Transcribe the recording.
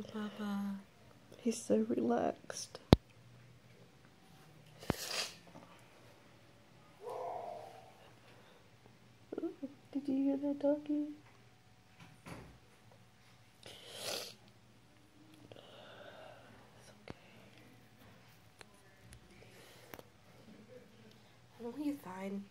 Bubba. He's so relaxed. Did you hear that doggy? Oh, he's fine.